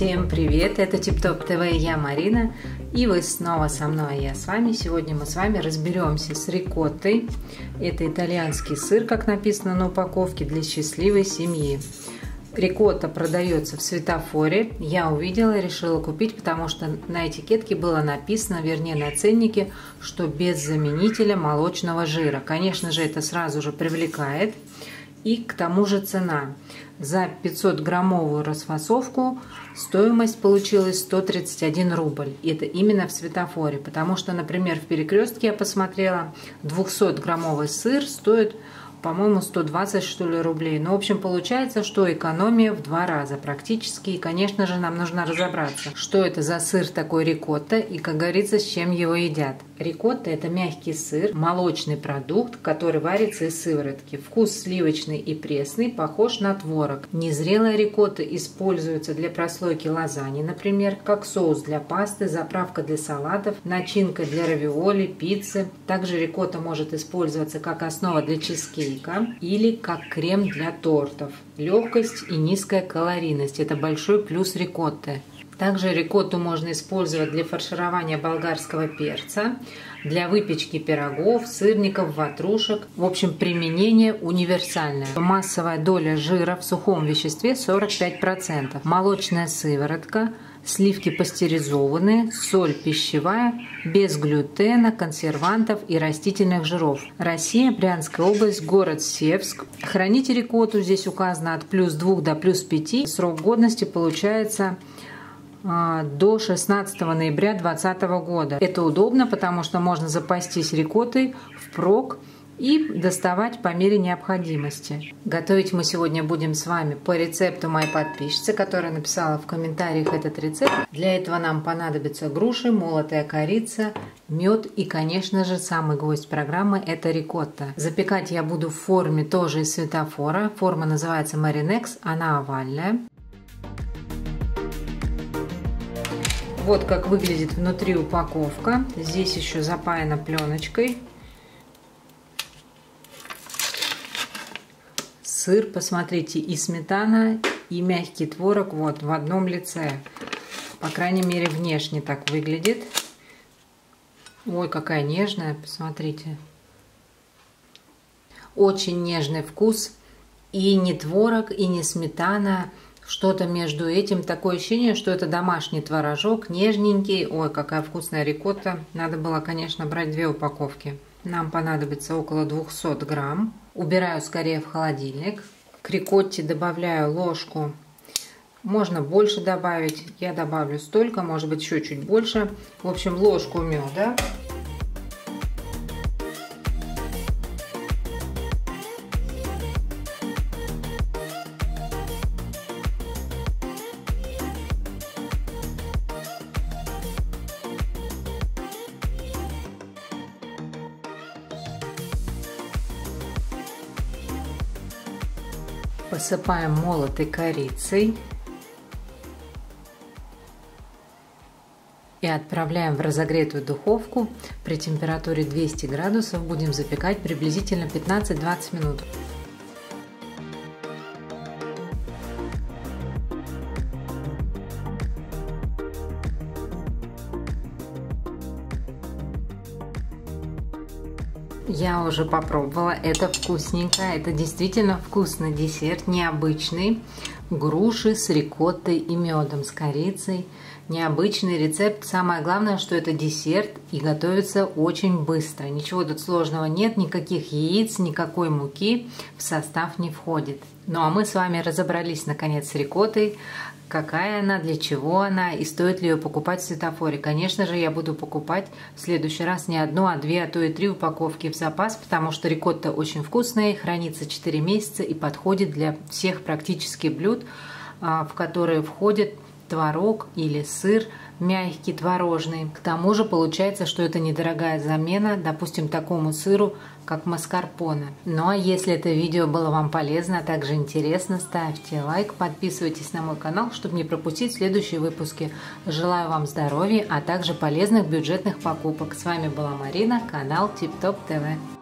Всем привет! Это Тип Топ ТВ я Марина. И вы снова со мной, я с вами. Сегодня мы с вами разберемся с рикоттой. Это итальянский сыр, как написано на упаковке, для счастливой семьи. Рикотта продается в светофоре. Я увидела и решила купить, потому что на этикетке было написано, вернее на ценнике, что без заменителя молочного жира. Конечно же, это сразу же привлекает. И к тому же цена. За 500 граммовую расфасовку стоимость получилась 131 рубль. Это именно в светофоре, потому что, например, в перекрестке я посмотрела, 200 граммовый сыр стоит по-моему, 120 что ли рублей. Ну, в общем, получается, что экономия в два раза практически. И, конечно же, нам нужно разобраться, что это за сыр такой рикотта и, как говорится, с чем его едят. Рикотта – это мягкий сыр, молочный продукт, который варится из сыворотки. Вкус сливочный и пресный, похож на творог. Незрелая рикотта используется для прослойки лазаньи, например, как соус для пасты, заправка для салатов, начинка для равиоли, пиццы. Также рикотта может использоваться как основа для чизкейка или как крем для тортов. Легкость и низкая калорийность – это большой плюс рикотты. Также рикотту можно использовать для фарширования болгарского перца, для выпечки пирогов, сырников, ватрушек. В общем, применение универсальное. Массовая доля жира в сухом веществе 45%. Молочная сыворотка – Сливки пастеризованные, соль пищевая, без глютена, консервантов и растительных жиров. Россия, Брянская область, город Севск. Храните рикотту, здесь указано от плюс 2 до плюс 5. Срок годности получается до 16 ноября 2020 года. Это удобно, потому что можно запастись рикоттой впрок и доставать по мере необходимости. Готовить мы сегодня будем с вами по рецепту моей подписчицы, которая написала в комментариях этот рецепт. Для этого нам понадобятся груши, молотая корица, мед и, конечно же, самый гвоздь программы – это рикотта. Запекать я буду в форме тоже из светофора. Форма называется Marinex, она овальная. Вот как выглядит внутри упаковка. Здесь еще запаяна пленочкой. сыр, посмотрите, и сметана, и мягкий творог вот в одном лице. По крайней мере, внешне так выглядит. Ой, какая нежная, посмотрите. Очень нежный вкус. И не творог, и не сметана. Что-то между этим. Такое ощущение, что это домашний творожок, нежненький. Ой, какая вкусная рикотта. Надо было, конечно, брать две упаковки. Нам понадобится около 200 грамм. Убираю скорее в холодильник. К рикотте добавляю ложку. Можно больше добавить. Я добавлю столько, может быть еще чуть больше. В общем, ложку меда. Посыпаем молотой корицей. И отправляем в разогретую духовку. При температуре 200 градусов будем запекать приблизительно 15-20 минут. Я уже попробовала, это вкусненько, это действительно вкусный десерт, необычный. Груши с рикоттой и медом, с корицей. Необычный рецепт. Самое главное, что это десерт и готовится очень быстро. Ничего тут сложного нет, никаких яиц, никакой муки в состав не входит. Ну а мы с вами разобрались наконец с рикоттой какая она, для чего она и стоит ли ее покупать в светофоре. Конечно же, я буду покупать в следующий раз не одну, а две, а то и три упаковки в запас, потому что рикотта очень вкусная, хранится 4 месяца и подходит для всех практически блюд, а, в которые входит творог или сыр мягкий, творожный. К тому же получается, что это недорогая замена, допустим, такому сыру, как маскарпоне. Ну а если это видео было вам полезно, а также интересно, ставьте лайк, подписывайтесь на мой канал, чтобы не пропустить следующие выпуски. Желаю вам здоровья, а также полезных бюджетных покупок. С вами была Марина, канал Тип Топ ТВ.